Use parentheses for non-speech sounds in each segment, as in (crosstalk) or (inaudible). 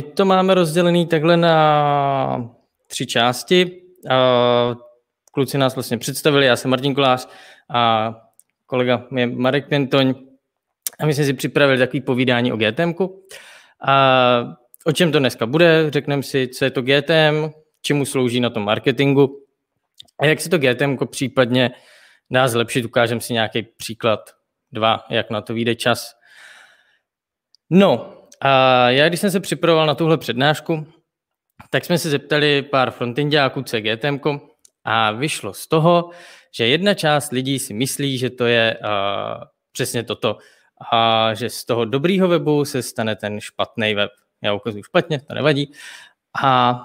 my to máme rozdělený takhle na tři části. Kluci nás vlastně představili, já jsem Martin Kolář a kolega je Marek Pentoň a my jsme si připravili takový povídání o GTM. A o čem to dneska bude? Řekneme si, co je to GTM, čemu slouží na tom marketingu a jak si to GTM případně dá zlepšit. Ukážeme si nějaký příklad, dva, jak na to vyjde čas. No, a já když jsem se připravoval na tuhle přednášku, tak jsme se zeptali pár frontendiáků, co je GTM, a vyšlo z toho, že jedna část lidí si myslí, že to je uh, přesně toto, a že z toho dobrýho webu se stane ten špatný web. Já ukazuju špatně, to nevadí. A,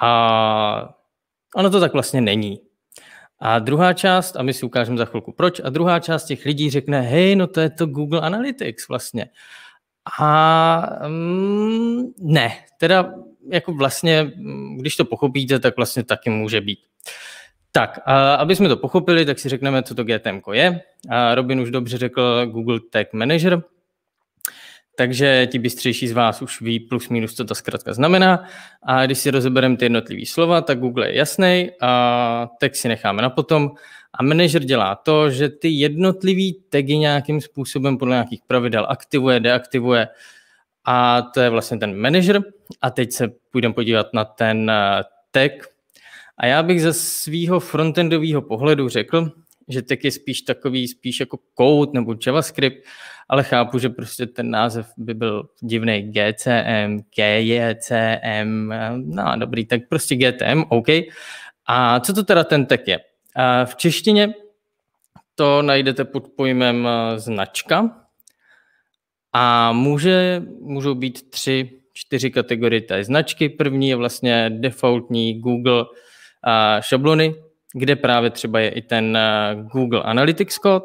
a ono to tak vlastně není. A druhá část, a my si ukážeme za chvilku proč, a druhá část těch lidí řekne, hej, no to je to Google Analytics vlastně. A mm, ne, teda jako vlastně, když to pochopíte, tak vlastně taky může být. Tak, a aby jsme to pochopili, tak si řekneme, co to GTM je. A Robin už dobře řekl Google Tag Manager, takže ti bystřejší z vás už ví plus minus, co to zkrátka znamená. A když si rozebereme ty jednotlivé slova, tak Google je jasný a text si necháme na potom. A manager dělá to, že ty jednotlivý tagy nějakým způsobem podle nějakých pravidel aktivuje, deaktivuje. A to je vlastně ten manager. A teď se půjdeme podívat na ten eh, tag. A já bych ze svého frontendového pohledu řekl, že tag je spíš takový, spíš jako code nebo JavaScript, ale chápu, že prostě ten název by byl divný GCM, GJCM, no dobrý, tak prostě GTM, OK. A co to teda ten tag je? V češtině to najdete pod pojmem značka a může, můžou být tři, čtyři kategorie té značky. První je vlastně defaultní Google šablony, kde právě třeba je i ten Google Analytics Code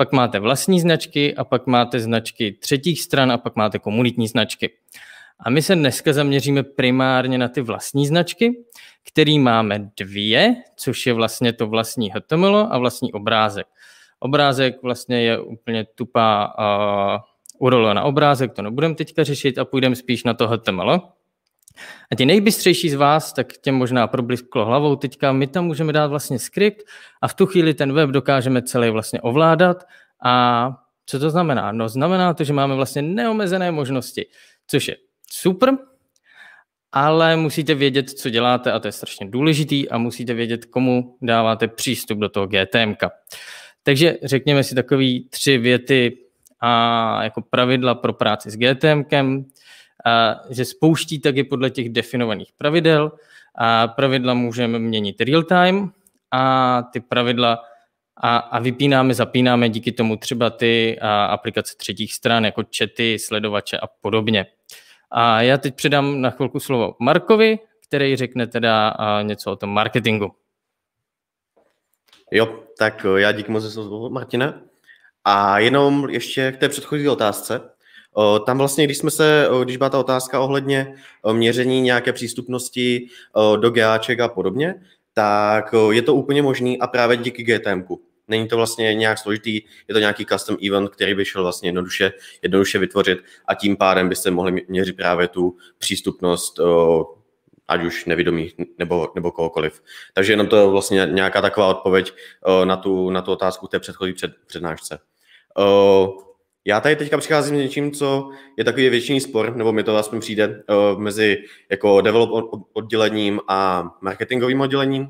pak máte vlastní značky a pak máte značky třetích stran a pak máte komunitní značky. A my se dneska zaměříme primárně na ty vlastní značky, který máme dvě, což je vlastně to vlastní HTML a vlastní obrázek. Obrázek vlastně je úplně tupá uh, URL na obrázek, to nebudeme teďka řešit a půjdeme spíš na to HTML. A ti nejbystřejší z vás, tak těm možná problisklo hlavou teďka, my tam můžeme dát vlastně skript a v tu chvíli ten web dokážeme celý vlastně ovládat. A co to znamená? No znamená to, že máme vlastně neomezené možnosti, což je super, ale musíte vědět, co děláte a to je strašně důležitý a musíte vědět, komu dáváte přístup do toho GTM. Takže řekněme si takový tři věty a jako pravidla pro práci s GTM a že spouští taky podle těch definovaných pravidel a pravidla můžeme měnit real time a ty pravidla a, a vypínáme, zapínáme díky tomu třeba ty a, aplikace třetích stran, jako čety, sledovače a podobně. A já teď předám na chvilku slovo Markovi, který řekne teda něco o tom marketingu. Jo, tak já díky moc za slovo, Martina. A jenom ještě k té předchozí otázce. Tam vlastně, když jsme se, když byla ta otázka ohledně měření nějaké přístupnosti do GAček a podobně, tak je to úplně možný a právě díky GTMku. Není to vlastně nějak složitý, je to nějaký custom event, který by šel vlastně jednoduše, jednoduše vytvořit a tím pádem byste mohli měřit právě tu přístupnost ať už nevědomých nebo, nebo kohokoliv. Takže jenom to je vlastně nějaká taková odpověď na tu, na tu otázku té předchozí před, přednášce. Já tady teďka přicházím s něčím, co je takový větší spor, nebo mi to aspoň přijde uh, mezi jako develop oddělením a marketingovým oddělením,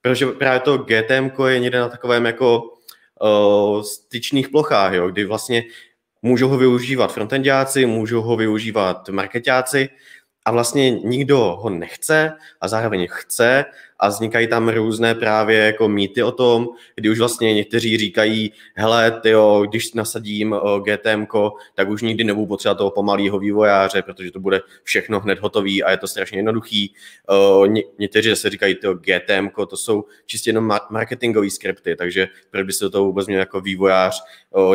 protože právě to GTM je někde na takovém jako uh, styčných plochách, jo, kdy vlastně můžou ho využívat frontendáci, můžou ho využívat marketáci a vlastně nikdo ho nechce a zároveň chce a vznikají tam různé právě jako mýty o tom, kdy už vlastně někteří říkají, hele, tyjo, když nasadím GTM, tak už nikdy nebudu potřebovat toho pomalého vývojáře, protože to bude všechno hned hotový a je to strašně jednoduchý. Ně, někteří zase říkají, tyjo, GTM, to jsou čistě jenom marketingové skripty, takže proč by se to vůbec měl jako vývojář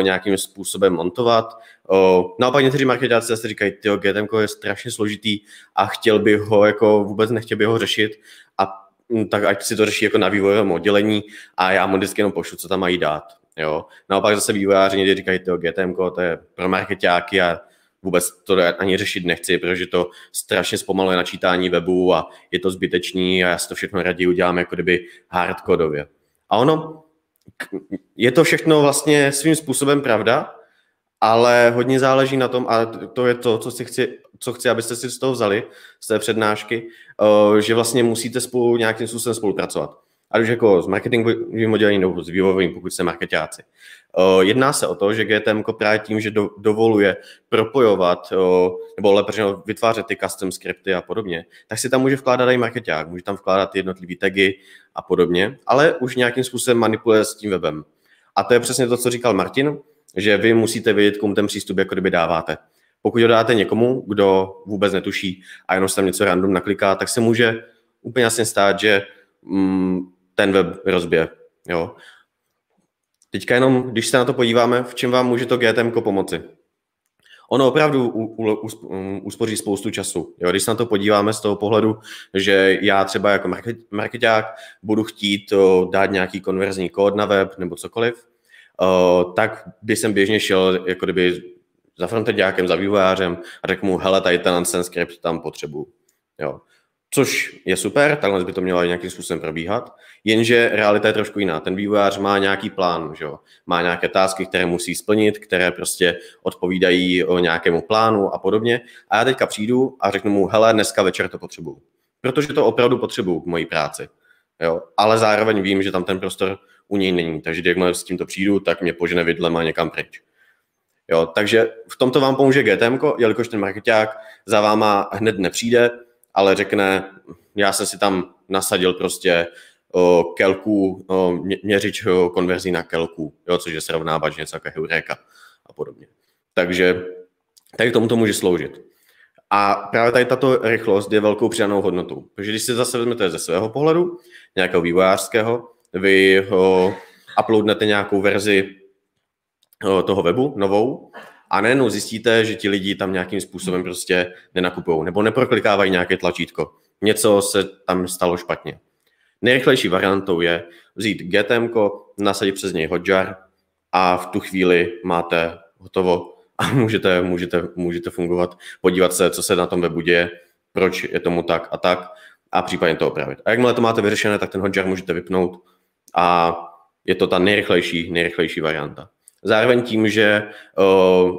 nějakým způsobem montovat. Naopak někteří marketáci zase říkají, tyjo, GTM je strašně složitý a chtěl bych ho, jako vůbec nechtěl bych ho řešit a tak ať si to řeší jako na vývojovém oddělení a já mu vždycky jenom pošlu, co tam mají dát. Jo. Naopak zase vývojáři někdy říkají, že GTM to je pro marketáky a vůbec to ani řešit nechci, protože to strašně zpomaluje načítání webu a je to zbytečný a já si to všechno raději udělám jako kdyby hardkodově. A ono, je to všechno vlastně svým způsobem pravda, ale hodně záleží na tom, a to je to, co, si chci, co chci, abyste si z toho vzali, z té přednášky, eh, že vlastně musíte spolu nějakým způsobem spolupracovat. Ať už jako s marketingovým oddělením nebo s vývojovým, pokud jste marketáci. Eh, jedná se o to, že GTM právě tím, že do, dovoluje propojovat, eh, nebo lépe vytvářet ty custom skripty a podobně, tak si tam může vkládat i marketák, může tam vkládat jednotlivý tagy a podobně, ale už nějakým způsobem manipuluje s tím webem. A to je přesně to, co říkal Martin, že vy musíte vědět, komu ten přístup jako kdyby dáváte. Pokud ho dáte někomu, kdo vůbec netuší a jenom se tam něco random nakliká, tak se může úplně jasně stát, že mm, ten web rozbije. Jo. Teďka jenom, když se na to podíváme, v čem vám může to GTM pomoci. Ono opravdu uspoří spoustu času. Jo, když se na to podíváme z toho pohledu, že já třeba jako marketák budu chtít dát nějaký konverzní kód na web nebo cokoliv, tak by jsem běžně šel jako kdyby za frontendákem, za vývojářem a řekl mu, hele, tady ten script tam potřebuju. Jo. Což je super, takhle by to mělo nějakým způsobem probíhat, jenže realita je trošku jiná. Ten vývojář má nějaký plán, že jo? má nějaké tásky, které musí splnit, které prostě odpovídají o nějakému plánu a podobně. A já teďka přijdu a řeknu mu, hele, dneska večer to potřebuju. Protože to opravdu potřebuju k mojí práci. Jo? Ale zároveň vím, že tam ten prostor u něj není. Takže jakmile s tímto přijdu, tak mě požene vidlema někam pryč. Jo, takže v tomto vám pomůže GTM, jelikož ten marketák za váma hned nepřijde, ale řekne, já jsem si tam nasadil prostě o, kelku, o, mě, měřič o, konverzí na kelku, jo, což je srovnávač něco jako Heureka a podobně. Takže tady tomu to může sloužit. A právě tady tato rychlost je velkou přidanou hodnotou. Protože když si zase vezmete ze svého pohledu, nějakého vývojářského, vy ho uploadnete nějakou verzi toho webu, novou, a nejenom zjistíte, že ti lidi tam nějakým způsobem prostě nenakupují nebo neproklikávají nějaké tlačítko. Něco se tam stalo špatně. Nejrychlejší variantou je vzít GTM, nasadit přes něj Hotjar a v tu chvíli máte hotovo a (laughs) můžete, můžete, můžete fungovat, podívat se, co se na tom webu děje, proč je tomu tak a tak a případně to opravit. A jakmile to máte vyřešené, tak ten Hotjar můžete vypnout a je to ta nejrychlejší, nejrychlejší varianta. Zároveň tím, že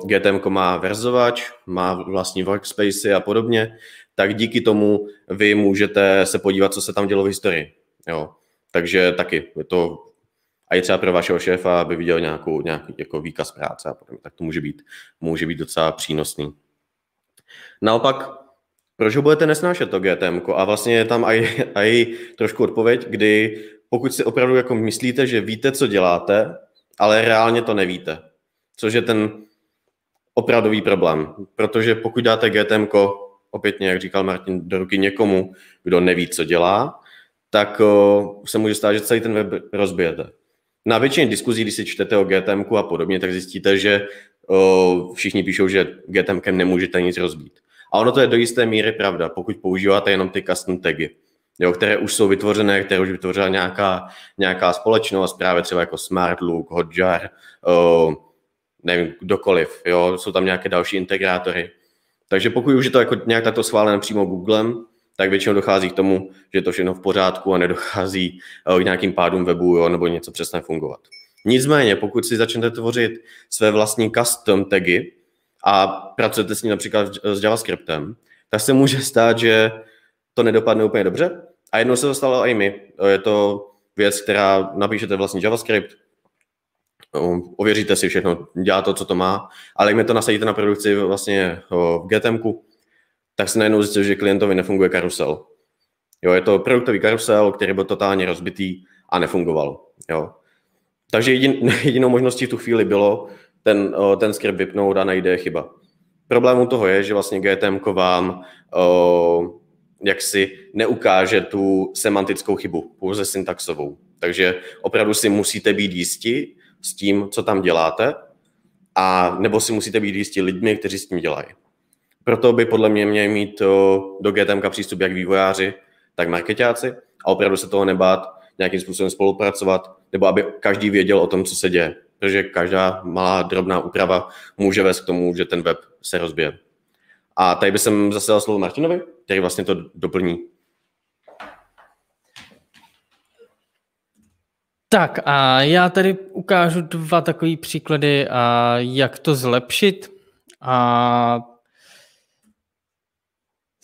GTM má verzovač, má vlastní workspace a podobně, tak díky tomu vy můžete se podívat, co se tam dělo v historii. Jo. Takže taky je to a je třeba pro vašeho šéfa, aby viděl nějakou, nějaký jako výkaz práce a podobně, tak to může být, může být docela přínosný. Naopak, proč ho budete nesnášet to GTM? A vlastně je tam i trošku odpověď, kdy pokud si opravdu jako myslíte, že víte, co děláte, ale reálně to nevíte. Což je ten opravdový problém. Protože pokud dáte GTM, opětně, jak říkal Martin, do ruky někomu, kdo neví, co dělá, tak se může stát, že celý ten web rozbijete. Na většině diskuzí, když si čtete o GTM a podobně, tak zjistíte, že všichni píšou, že GTM nemůžete nic rozbít. A ono to je do jisté míry pravda, pokud používáte jenom ty custom tagy jo, které už jsou vytvořené, které už vytvořila nějaká, nějaká společnost, právě třeba jako Smartlook, Hotjar, uh, nevím, kdokoliv, jo, jsou tam nějaké další integrátory. Takže pokud už je to jako nějak takto schválené přímo Googlem, tak většinou dochází k tomu, že je to všechno v pořádku a nedochází k nějakým pádům webu jo, nebo něco přesně fungovat. Nicméně, pokud si začnete tvořit své vlastní custom tagy a pracujete s ním například s JavaScriptem, tak se může stát, že to nedopadne úplně dobře a jednou se to stalo i my. Je to věc, která napíšete vlastně JavaScript, ověříte si všechno, dělá to, co to má, ale jak mi to nasadíte na produkci vlastně v GTMku, tak se najednou zjistil, že klientovi nefunguje karusel. Jo, je to produktový karusel, který byl totálně rozbitý a nefungoval. Jo. Takže jedin, (laughs) jedinou možností v tu chvíli bylo ten, ten script vypnout a najde chyba. Problémem toho je, že vlastně GTM vám si neukáže tu semantickou chybu, pouze syntaxovou. Takže opravdu si musíte být jistí s tím, co tam děláte, a nebo si musíte být jistí lidmi, kteří s tím dělají. Proto by podle mě měli mít do GTM přístup jak vývojáři, tak marketáci a opravdu se toho nebát, nějakým způsobem spolupracovat, nebo aby každý věděl o tom, co se děje. Protože každá malá drobná úprava může vést k tomu, že ten web se rozbije. A tady bych zase dal slovo Martinovi, který vlastně to doplní. Tak a já tady ukážu dva takové příklady, a jak to zlepšit. A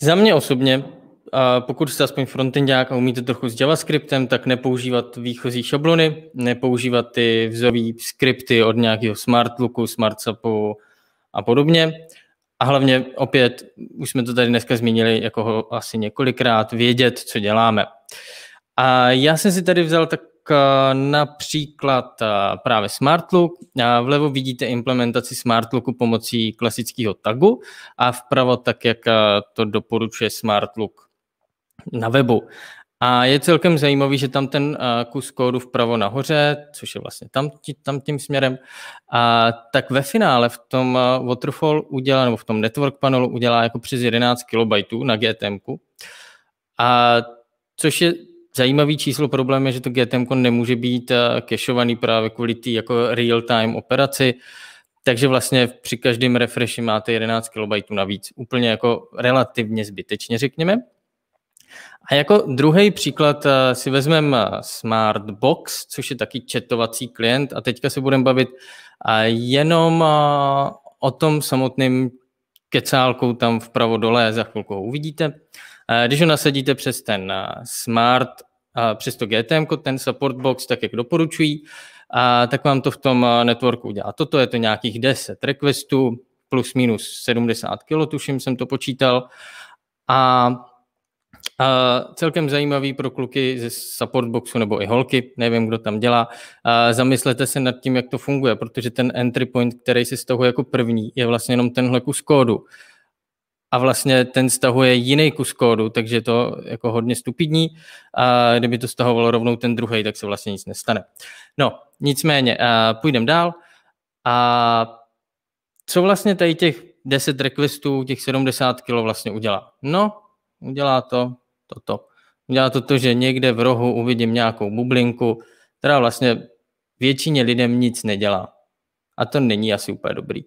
za mě osobně, a pokud jste aspoň frontendák a umíte trochu s JavaScriptem, tak nepoužívat výchozí šablony, nepoužívat ty vzorové skripty od nějakého SmartLooku, SmartSapu a podobně. A hlavně opět, už jsme to tady dneska zmínili jako asi několikrát, vědět, co děláme. A já jsem si tady vzal tak Eh, například eh, právě SmartLook. Vlevo vidíte implementaci SmartLooku pomocí klasického tagu a vpravo tak, jak eh, to doporučuje SmartLook na webu. A je celkem zajímavý, že tam ten kus kódu vpravo nahoře, což je vlastně tam, tam tím směrem, a tak ve finále v tom Waterfall udělá, nebo v tom network panelu udělá jako přes 11 KB na GTM. A což je Zajímavý číslo problém je, že to GTM nemůže být kešovaný eh, právě kvůli té jako real-time operaci, takže vlastně při každém refreshi máte 11 KB navíc. Úplně jako relativně zbytečně, řekněme. A jako druhý příklad eh, si vezmeme eh, Smartbox, což je taky chatovací klient a teďka se budeme bavit jenom o tom samotným kecálkou tam vpravo dole, za chvilku ho uvidíte. Když ho nasadíte přes ten Smart přes to GTM, ten support box, tak jak doporučují, tak vám to v tom networku udělá. Toto je to nějakých 10 requestů, plus minus 70 kg, tuším, jsem to počítal. A, a celkem zajímavý pro kluky ze support boxu nebo i holky, nevím, kdo tam dělá. A zamyslete se nad tím, jak to funguje, protože ten entry point, který se stahuje jako první, je vlastně jenom tenhle kus kódu a vlastně ten stahuje jiný kus kódu, takže to jako hodně stupidní. A kdyby to stahovalo rovnou ten druhý, tak se vlastně nic nestane. No, nicméně, půjdeme dál. A co vlastně tady těch 10 requestů, těch 70 kg vlastně udělá? No, udělá to toto. Udělá to to, že někde v rohu uvidím nějakou bublinku, která vlastně většině lidem nic nedělá. A to není asi úplně dobrý.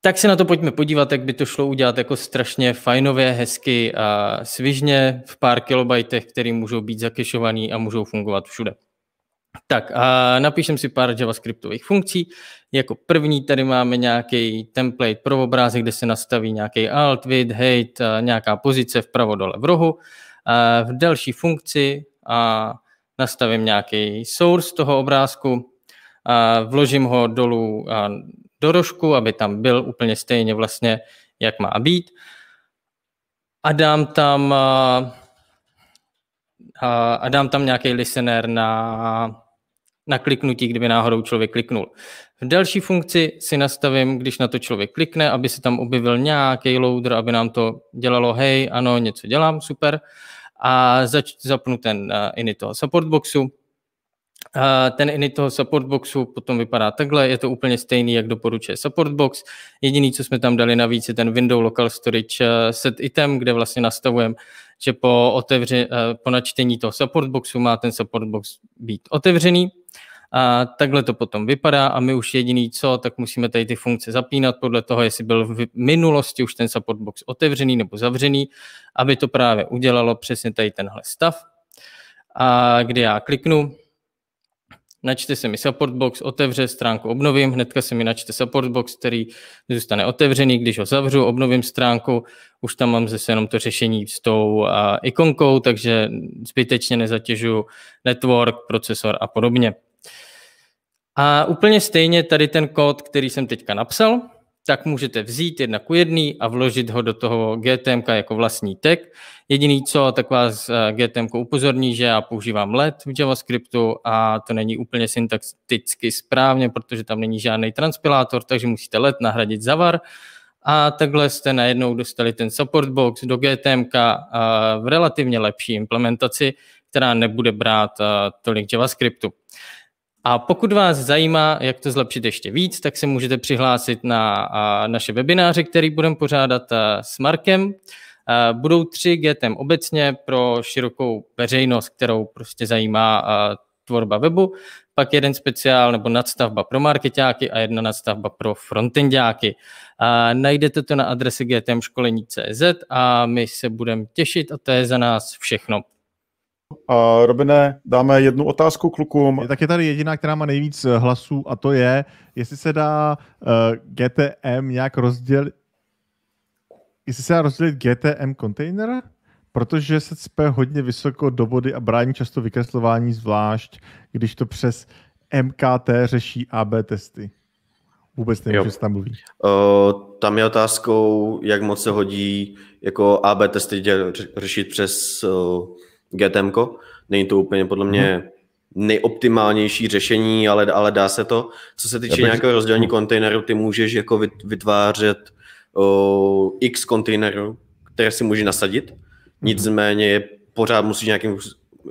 Tak se na to pojďme podívat, jak by to šlo udělat jako strašně fajnově, hezky a svižně v pár kilobajtech, které můžou být zakešovaný a můžou fungovat všude. Tak a napíšem si pár javascriptových funkcí. Jako první tady máme nějaký template pro obrázek, kde se nastaví nějaký alt, width, height, nějaká pozice vpravo dole v rohu. A v další funkci a nastavím nějaký source toho obrázku, a vložím ho dolů dorožku, aby tam byl úplně stejně vlastně, jak má být. A dám tam, a dám tam nějaký listener na, na kliknutí, kdyby náhodou člověk kliknul. V další funkci si nastavím, když na to člověk klikne, aby se tam objevil nějaký loader, aby nám to dělalo, hej, ano, něco dělám, super. A zač, zapnu ten uh, init toho support boxu ten init toho support boxu potom vypadá takhle, je to úplně stejný, jak doporučuje support box. Jediný, co jsme tam dali navíc, je ten window local storage eh, set item, kde vlastně nastavujeme, že po, otevře, eh, po načtení toho support boxu má ten support box být otevřený. A takhle to potom vypadá a my už jediný co, tak musíme tady ty funkce zapínat podle toho, jestli byl v minulosti už ten support box otevřený nebo zavřený, aby to právě udělalo přesně tady tenhle stav. A kdy já kliknu, načte se mi support box, otevře stránku, obnovím, hnedka se mi načte support box, který zůstane otevřený, když ho zavřu, obnovím stránku, už tam mám zase jenom to řešení s tou ikonkou, takže zbytečně nezatěžu network, procesor a podobně. A úplně stejně tady ten kód, který jsem teďka napsal, tak můžete vzít jedna ku jedný a vložit ho do toho GTM jako vlastní tag. Jediný co, tak vás eh, GTM upozorní, že já používám LED v JavaScriptu a to není úplně syntakticky správně, protože tam není žádný transpilátor, takže musíte LED nahradit za var. A takhle jste najednou dostali ten support box do GTM eh, v relativně lepší implementaci, která nebude brát eh, tolik JavaScriptu. A pokud vás zajímá, jak to zlepšit ještě víc, tak se můžete přihlásit na naše webináře, který budeme pořádat s Markem. Budou tři GTM obecně pro širokou veřejnost, kterou prostě zajímá tvorba webu. pak jeden speciál nebo nadstavba pro marketáky a jedna nadstavba pro frontendáky. Najdete to na adrese gtmškolení.cz a my se budeme těšit a to je za nás všechno. A Robine, dáme jednu otázku klukům. Tak je tady jediná, která má nejvíc eh, hlasů a to je, jestli se dá uh, GTM nějak rozdělit, jestli se dá rozdělit GTM kontejner, protože se cpe hodně vysoko do vody a brání často vykreslování, zvlášť když to přes MKT řeší AB testy. Vůbec nevím, že se tam mluví. Uh, tam je otázkou, jak moc se hodí jako AB testy řešit přes uh, GTM. Není to úplně podle mě hmm. nejoptimálnější řešení, ale, ale dá se to. Co se týče bych... nějakého rozdělení kontejneru, ty můžeš jako vytvářet uh, x kontejnerů, které si můžeš nasadit, mhm. nicméně pořád musíš nějakým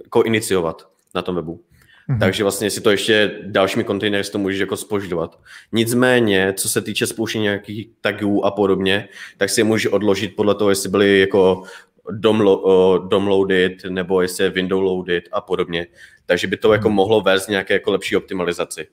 jako iniciovat na tom webu. Mm-hmm. Takže vlastně si to ještě dalšími kontejnery to můžeš jako spožďovat. Nicméně, co se týče spouštění nějakých tagů a podobně, tak si je můžeš odložit podle toho, jestli byly jako domloaded nebo jestli je window loaded a podobně. Takže by to jako mhm. mohlo vést nějaké jako lepší optimalizaci.